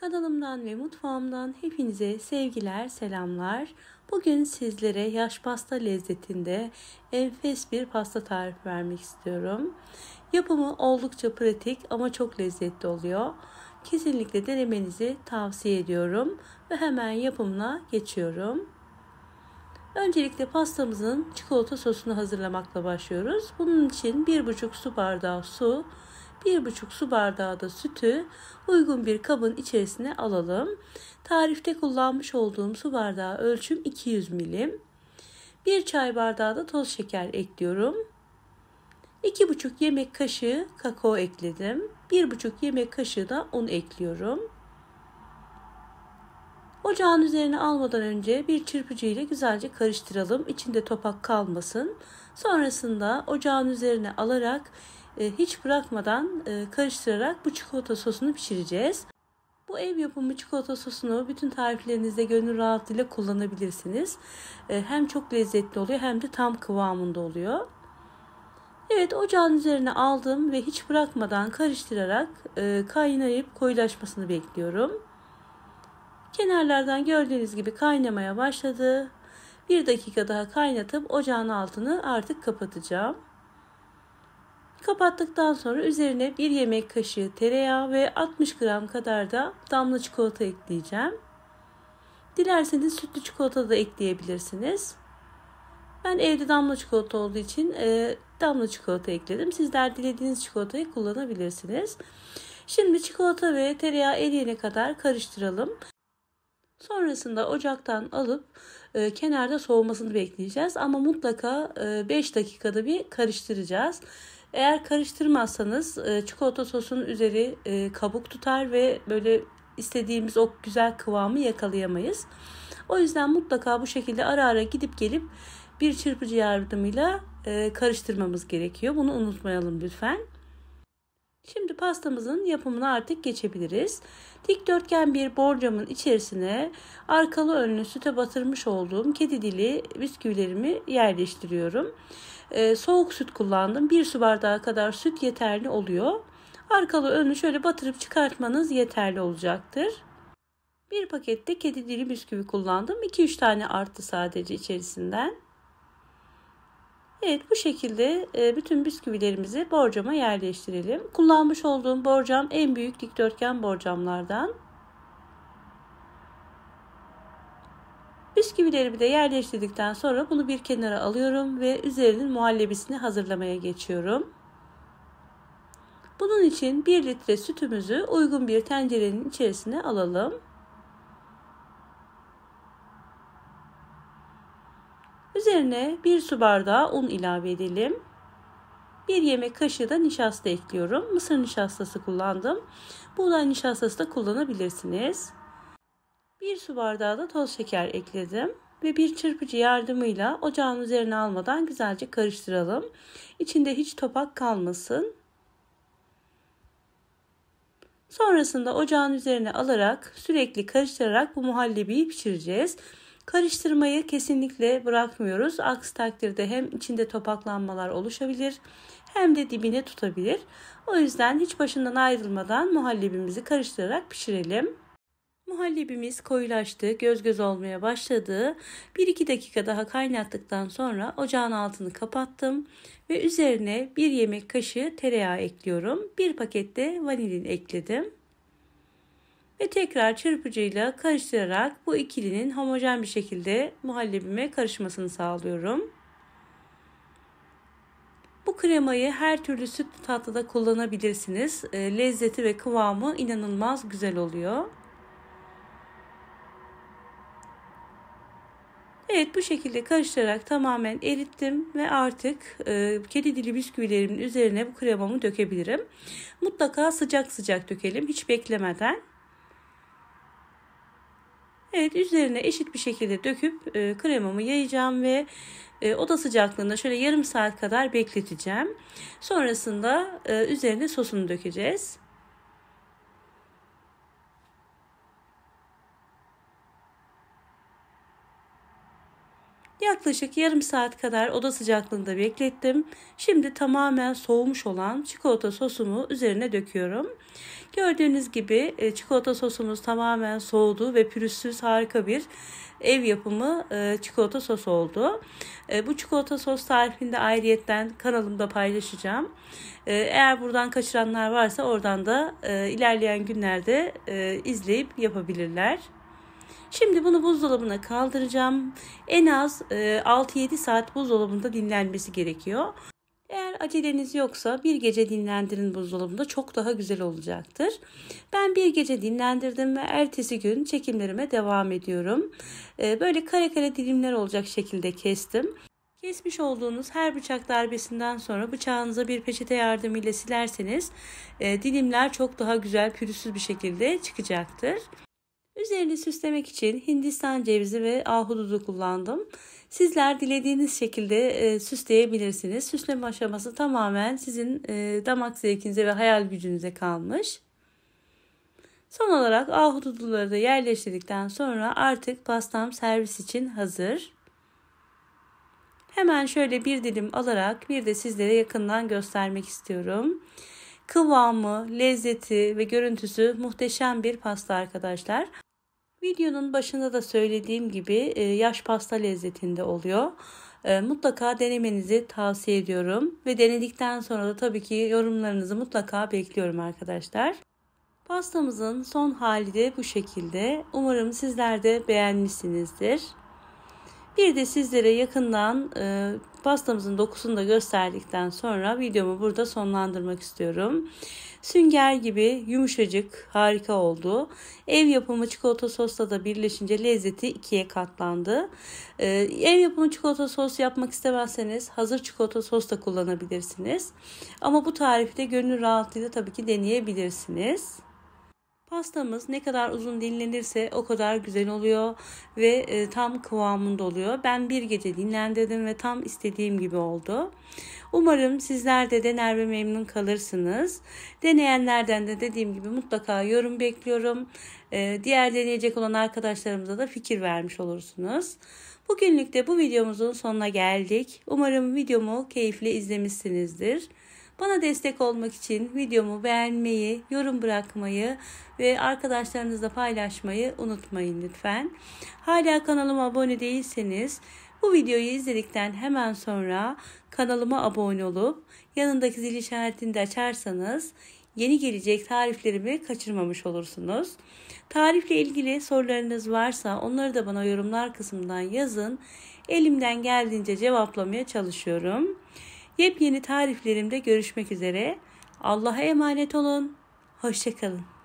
Kanalımdan ve mutfağımdan hepinize sevgiler, selamlar. Bugün sizlere yaş pasta lezzetinde enfes bir pasta tarifi vermek istiyorum. Yapımı oldukça pratik ama çok lezzetli oluyor. Kesinlikle denemenizi tavsiye ediyorum ve hemen yapımına geçiyorum. Öncelikle pastamızın çikolata sosunu hazırlamakla başlıyoruz. Bunun için 1,5 su bardağı su, 1,5 su bardağı da sütü uygun bir kabın içerisine alalım. Tarifte kullanmış olduğum su bardağı ölçüm 200 milim. 1 çay bardağı da toz şeker ekliyorum. 2,5 yemek kaşığı kakao ekledim. 1,5 yemek kaşığı da un ekliyorum. Ocağın üzerine almadan önce bir çırpıcı ile güzelce karıştıralım. İçinde topak kalmasın. Sonrasında ocağın üzerine alarak e, hiç bırakmadan e, karıştırarak bu çikolata sosunu pişireceğiz. Bu ev yapımı çikolata sosunu bütün tariflerinizde gönül rahatlığıyla kullanabilirsiniz. E, hem çok lezzetli oluyor hem de tam kıvamında oluyor. Evet ocağın üzerine aldım ve hiç bırakmadan karıştırarak kaynayıp koyulaşmasını bekliyorum. Kenarlardan gördüğünüz gibi kaynamaya başladı. Bir dakika daha kaynatıp ocağın altını artık kapatacağım. Kapattıktan sonra üzerine bir yemek kaşığı tereyağı ve 60 gram kadar da damla çikolata ekleyeceğim. Dilerseniz sütlü çikolata da ekleyebilirsiniz. Ben evde damla çikolata olduğu için e, damla çikolata ekledim. Sizler dilediğiniz çikolatayı kullanabilirsiniz. Şimdi çikolata ve tereyağı eriyene kadar karıştıralım. Sonrasında ocaktan alıp e, kenarda soğumasını bekleyeceğiz. Ama mutlaka e, 5 dakikada bir karıştıracağız. Eğer karıştırmazsanız e, çikolata sosunun üzeri e, kabuk tutar ve böyle istediğimiz o güzel kıvamı yakalayamayız. O yüzden mutlaka bu şekilde ara ara gidip gelip bir çırpıcı yardımıyla e, karıştırmamız gerekiyor. Bunu unutmayalım lütfen. Şimdi pastamızın yapımına artık geçebiliriz. Dikdörtgen bir borcamın içerisine arkalı önlü süte batırmış olduğum kedi dili bisküvilerimi yerleştiriyorum. Ee, soğuk süt kullandım. Bir su bardağı kadar süt yeterli oluyor. Arkalı önlü şöyle batırıp çıkartmanız yeterli olacaktır. Bir pakette kedi dili bisküvi kullandım. 2-3 tane arttı sadece içerisinden. Evet bu şekilde e, bütün bisküvilerimizi borcama yerleştirelim. Kullanmış olduğum borcam en büyük dikdörtgen borcamlardan. Bisküvilerimi de yerleştirdikten sonra bunu bir kenara alıyorum ve üzerinin muhallebisini hazırlamaya geçiyorum. Bunun için 1 litre sütümüzü uygun bir tencerenin içerisine alalım. Üzerine 1 su bardağı un ilave edelim. 1 yemek kaşığı da nişasta ekliyorum. Mısır nişastası kullandım. Buğday nişastası da kullanabilirsiniz. 1 su bardağı da toz şeker ekledim ve bir çırpıcı yardımıyla ocağın üzerine almadan güzelce karıştıralım. İçinde hiç topak kalmasın. Sonrasında ocağın üzerine alarak sürekli karıştırarak bu muhallebiyi pişireceğiz. Karıştırmayı kesinlikle bırakmıyoruz. Aksi takdirde hem içinde topaklanmalar oluşabilir hem de dibine tutabilir. O yüzden hiç başından ayrılmadan muhallebimizi karıştırarak pişirelim. Muhallebimiz koyulaştı, göz göz olmaya başladı. 1-2 dakika daha kaynattıktan sonra ocağın altını kapattım ve üzerine 1 yemek kaşığı tereyağı ekliyorum. 1 pakette vanilin ekledim. Ve tekrar çırpıcıyla karıştırarak bu ikilinin homojen bir şekilde muhallebime karışmasını sağlıyorum. Bu kremayı her türlü süt tatlıda kullanabilirsiniz. E, lezzeti ve kıvamı inanılmaz güzel oluyor. Evet bu şekilde karıştırarak tamamen erittim ve artık e, kedi dili bisküvilerimin üzerine bu kremamı dökebilirim. Mutlaka sıcak sıcak dökelim hiç beklemeden. Evet üzerine eşit bir şekilde döküp e, kremamı yayacağım ve e, oda sıcaklığında şöyle yarım saat kadar bekleteceğim. Sonrasında e, üzerine sosunu dökeceğiz. Yaklaşık yarım saat kadar oda sıcaklığında beklettim. Şimdi tamamen soğumuş olan çikolata sosumu üzerine döküyorum. Gördüğünüz gibi e, çikolata sosumuz tamamen soğudu ve pürüzsüz harika bir ev yapımı e, çikolata sos oldu. E, bu çikolata sos tarifini de ayrıyetten kanalımda paylaşacağım. Eğer buradan kaçıranlar varsa oradan da ilerleyen günlerde izleyip yapabilirler. Şimdi bunu buzdolabına kaldıracağım. En az 6-7 saat buzdolabında dinlenmesi gerekiyor. Eğer aceleniz yoksa bir gece dinlendirin buzdolabında çok daha güzel olacaktır. Ben bir gece dinlendirdim ve ertesi gün çekimlerime devam ediyorum. Ee, böyle kare kare dilimler olacak şekilde kestim. Kesmiş olduğunuz her bıçak darbesinden sonra bıçağınıza bir peçete yardımıyla silerseniz e, dilimler çok daha güzel pürüzsüz bir şekilde çıkacaktır. Üzerini süslemek için Hindistan cevizi ve ahududu kullandım. Sizler dilediğiniz şekilde e, süsleyebilirsiniz. Süsleme aşaması tamamen sizin e, damak zevkinize ve hayal gücünüze kalmış. Son olarak ahududuları da yerleştirdikten sonra artık pastam servis için hazır. Hemen şöyle bir dilim alarak bir de sizlere yakından göstermek istiyorum. Kıvamı, lezzeti ve görüntüsü muhteşem bir pasta arkadaşlar. Videonun başında da söylediğim gibi e, yaş pasta lezzetinde oluyor. E, mutlaka denemenizi tavsiye ediyorum. Ve denedikten sonra da tabii ki yorumlarınızı mutlaka bekliyorum arkadaşlar. Pastamızın son hali de bu şekilde. Umarım sizler de beğenmişsinizdir. Bir de sizlere yakından e, pastamızın dokusunu da gösterdikten sonra videomu burada sonlandırmak istiyorum. Sünger gibi yumuşacık harika oldu. Ev yapımı çikolata sosla da birleşince lezzeti ikiye katlandı. Ee, ev yapımı çikolata sos yapmak istemezseniz hazır çikolata sos da kullanabilirsiniz. Ama bu tarifi de gönül rahatlığıyla tabii ki deneyebilirsiniz. Pastamız ne kadar uzun dinlenirse o kadar güzel oluyor ve e, tam kıvamında oluyor. Ben bir gece dinlendirdim ve tam istediğim gibi oldu. Umarım sizler de dener ve memnun kalırsınız. Deneyenlerden de dediğim gibi mutlaka yorum bekliyorum. E, diğer deneyecek olan arkadaşlarımıza da fikir vermiş olursunuz. Bugünlük de bu videomuzun sonuna geldik. Umarım videomu keyifli izlemişsinizdir. Bana destek olmak için videomu beğenmeyi, yorum bırakmayı ve arkadaşlarınızla paylaşmayı unutmayın lütfen. Hala kanalıma abone değilseniz bu videoyu izledikten hemen sonra kanalıma abone olup yanındaki zil işaretini de açarsanız yeni gelecek tariflerimi kaçırmamış olursunuz. Tarifle ilgili sorularınız varsa onları da bana yorumlar kısmından yazın. Elimden geldiğince cevaplamaya çalışıyorum. Yepyeni tariflerimde görüşmek üzere. Allah'a emanet olun. Hoşçakalın.